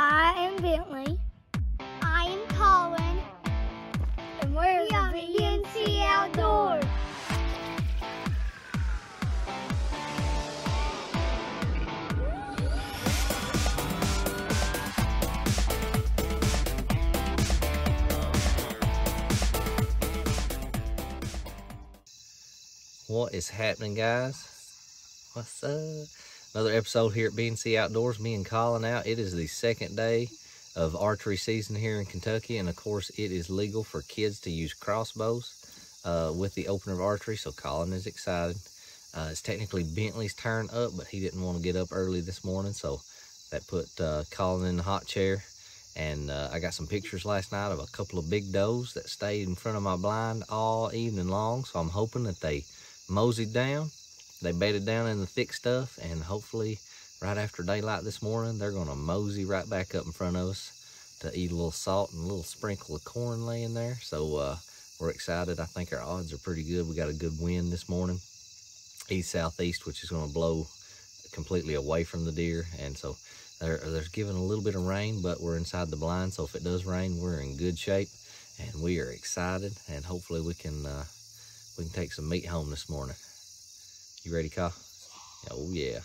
I am Bentley. I am Collin. And we're We are the B&C Outdoors. What is happening, guys? What's up? Another episode here at B&C Outdoors. Me and Collin out. It is the second day of archery season here in Kentucky, and of course, it is legal for kids to use crossbows uh, with the opener of archery. So Collin is excited. Uh, it's technically Bentley's turn up, but he didn't want to get up early this morning, so that put uh, Collin in the hot chair. And uh, I got some pictures last night of a couple of big does that stayed in front of my blind all evening long. So I'm hoping that they moseyed down. They bedded down in the thick stuff, and hopefully, right after daylight this morning, they're gonna mosey right back up in front of us to eat a little salt and a little sprinkle of corn laying there. So uh, we're excited. I think our odds are pretty good. We got a good wind this morning, east southeast, which is gonna blow completely away from the deer, and so there, there's giving a little bit of rain, but we're inside the blind, so if it does rain, we're in good shape, and we are excited, and hopefully we can uh, we can take some meat home this morning. You ready, Kyle? Oh yeah.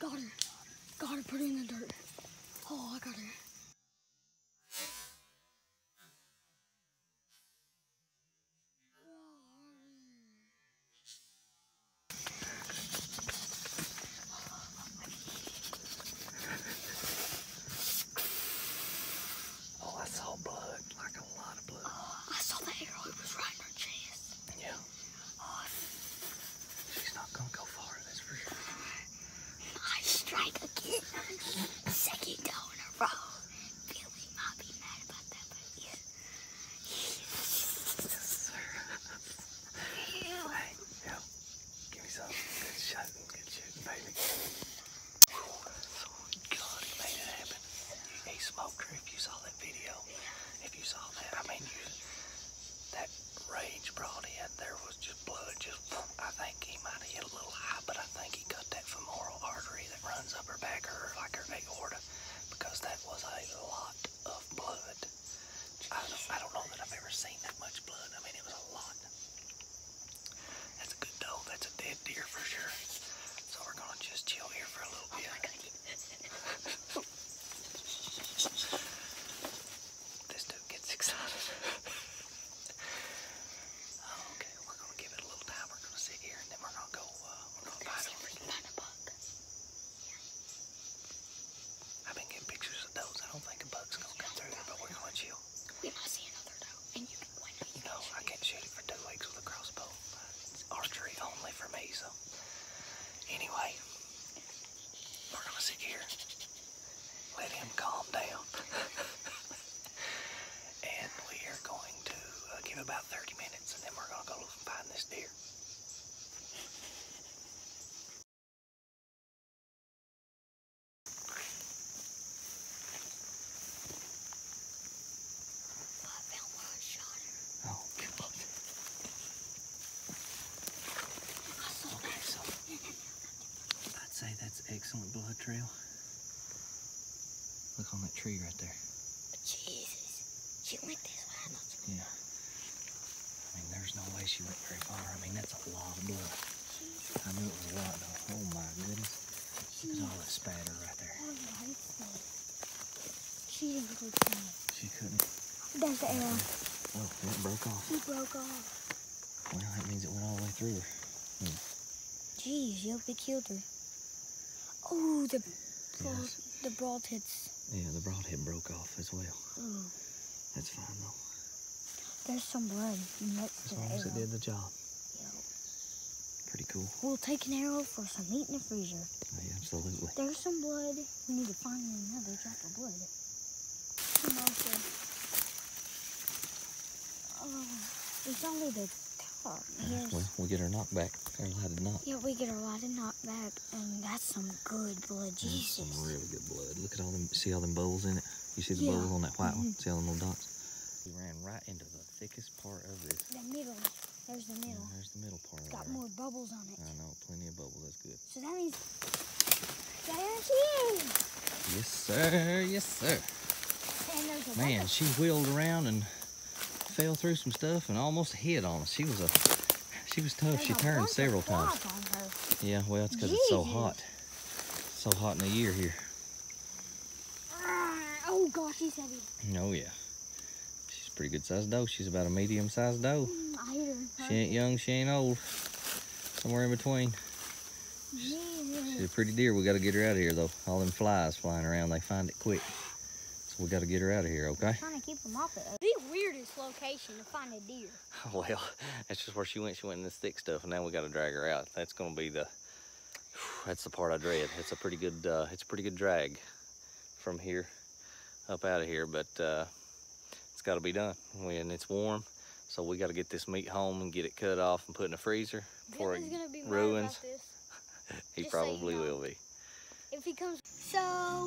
Got her. Got her. Put her in the dirt. Oh, I got her. Oh, I saw blood, like a lot of blood. Oh, I saw the arrow. It was right in her chest. Yeah. She's not gonna go far, that's for sure. I strike again. Second down in a row. Billy might be mad about that, but yes. Yes, sir. Yeah. Hey, yeah. Give me some. Good shooting, good shooting, baby. Oh, God, he made it happen. He smoked her. If you saw that video, if you saw that, I mean, you, that rage brought in, there was just blood. Just, I think he might have hit a little high, but I think he cut that femoral artery that runs up her back, or like her aorta, because that was a lot of blood. I don't, I don't know that I've ever seen that much blood. I mean, it was a lot. That's a good doe. That's a dead deer for sure. So we're gonna just chill here for a little bit. this dude gets excited. okay, we're gonna give it a little time. We're gonna sit here and then we're gonna go. Uh, we're gonna find See him. if we can find a bug. I've been getting pictures of does. I don't think a bug's gonna come through here, but we're gonna chill. We might see another doe. And you can win it. No, I can't shoot it for two weeks with a crossbow. It's archery only for me, so. Anyway, we're gonna sit here, let him calm down. and we are going to uh, give it about 30 minutes, and then we're gonna go look and find this deer. I found where I shot her. Oh, God. Okay, so I'd say that's excellent blood trail. Look on that tree right there. Jesus. She went this way. Yeah. I mean, there's no way she went very far. I mean, that's a lot of blood. I knew it was a lot, though. Oh, my goodness. Look at all that spatter right there. She didn't go down. She couldn't. There's the arrow. Oh, it broke off. He broke off. Well, that means it went all the way through her. Hmm. Jeez, you hope they killed her. Oh, the Yes. the broad hits. Yeah, the broadhead broke off as well. Oh, That's fine, though. there's some blood next As to the long as it did the job. Yep. Pretty cool. We'll take an arrow for some meat in the freezer. Oh, yeah, absolutely. There's some blood. We need to find another drop of blood. Some also. Oh, it's only the Yes. Well, we'll get her knockback. Her lighted knock. Yeah, we get a lot of knockback, and that's some good blood. That's some really good blood. Look at all them. See all them bowls in it? You see the Yeah. on that white one? Mhm. See all them little dots? We ran right into the thickest part of this. The middle. There's the Yeah, middle. there's the middle part. It's got more bubbles on it. I know, plenty of bubbles. That's good. So that means. There she is! Yes, sir. Yes, sir. And there's a Man, she wheeled around and fell through some stuff and almost hit on us. She was a, she was tough. there's She turned several times. flies on her. Yeah, well, it's because it's so hot. So hot in the year here. Ah, Oh gosh, she's heavy. Oh yeah. She's a pretty good sized doe. She's about a medium sized doe. Mm, I hate her. She ain't young, she ain't old. Somewhere in between. Jesus. She's a pretty deer. We got to get her out of here though. All them flies flying around, they find it quick. So we got to get her out of here, okay? Trying to keep them off it. The weirdest location to find a deer. Well, that's just where she went. She went in this thick stuff, and now we got to drag her out. That's gonna be the. That's the part I dread. It's a pretty good. Uh, it's a pretty good drag from here up out of here, but uh, it's got to be done. When it's warm, so we got to get this meat home and get it cut off and put in the freezer before Billy's it gonna be ruins. about this. He just so you probably know. will be. If he comes. So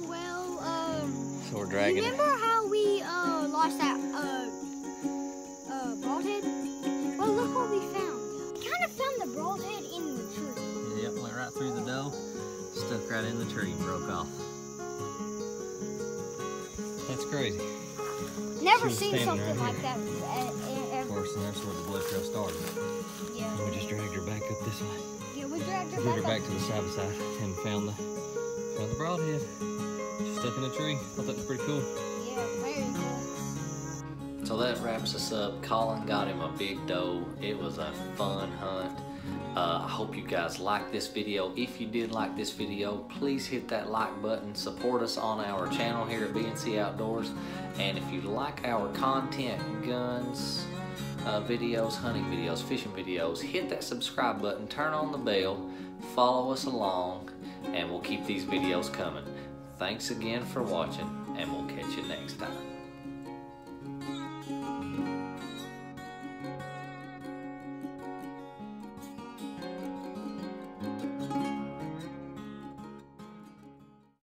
well, um. So we're You dragging. it. remember how we uh lost that uh uh broadhead? Well, look what we found. We kind of found the broadhead in the tree. Yep, went right through the doe, stuck right in the tree, broke off. That's crazy. Never seen something right like that uh, Of course, and that's where the blood trail started. Yeah. We just dragged her back up this way. Yeah, we dragged her Brought back, her back up. to the side by side and found the Another broadhead. Stuck in a tree. I thought that was pretty cool. Yeah, very cool. So that wraps us up. Collin got him a big doe. It was a fun hunt. Uh, I hope you guys liked this video. If you did like this video, please hit that like button. Support us on our channel here at B&C Outdoors. And if you like our content, guns, uh, videos, hunting videos, fishing videos, hit that subscribe button, turn on the bell, follow us along, and we'll keep these videos coming. Thanks again for watching, and we'll catch you next time.